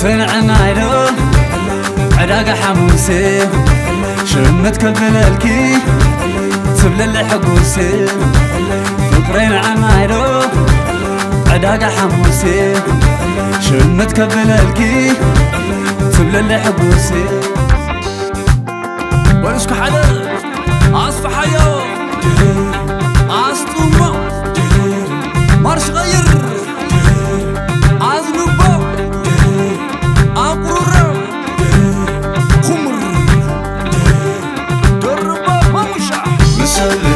عتنعم عيدو عداقة حموسي. شمت كبلالكي اللي حقوسي. فكرين عم عيدو عداقة حموسي. شمت كبلالكي اللي حقوسي. ورشك حدا أصفى حيو أصطومة مارش غير.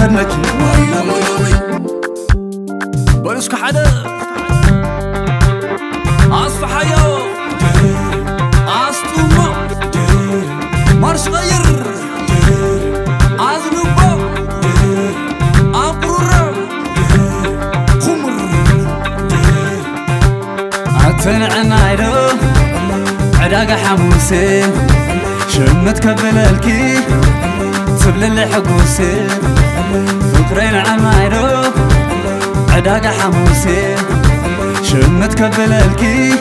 كاباك خدمك ويلومي لومي برسك حدا أصفى حيو أسطومة مارش غير عزنبا أقرر خمر. عتنعم عيدو عداقة حموسي. شمت كبلالكي تبل اللي حقوسي. عداقة حموسي. كبلالكي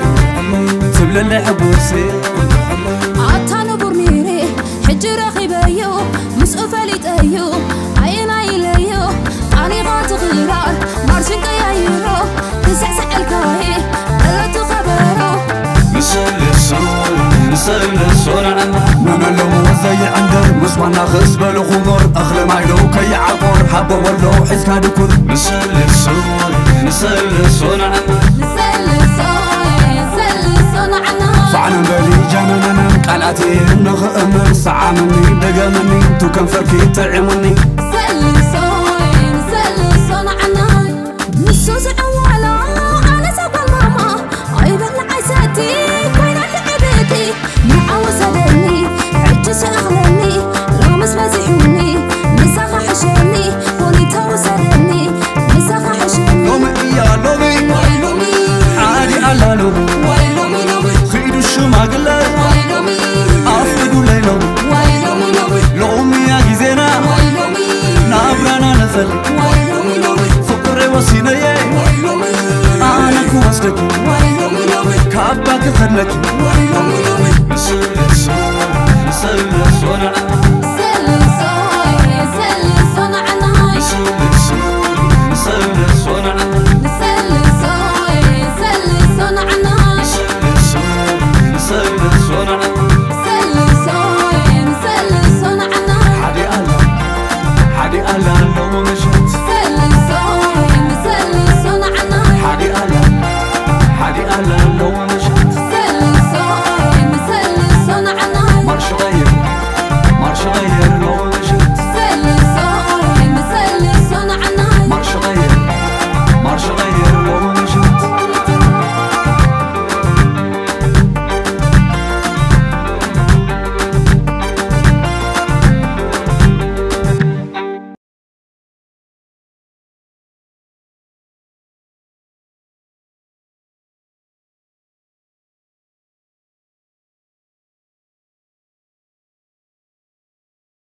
تبل اللي حقوسي عطانو برميري حج رخيبيو مسقو فليتيو عينا يليو أني غات غيرار مارشن كيايرو تسعسع الكاهي قلتو خبرو مسلسون مسلسون نانا لو زي عندر مسوانا خس بلو خمر أخلي مايلو كي عقور حبة ولو حس كادكور مسلسون مسلسون سلسون سلسون عنها فعلا بالي جانانا قالاتي نخأمن سعامني دقمني تو كان فركي تعمني سلسون أنا كوستك ويلومي لومي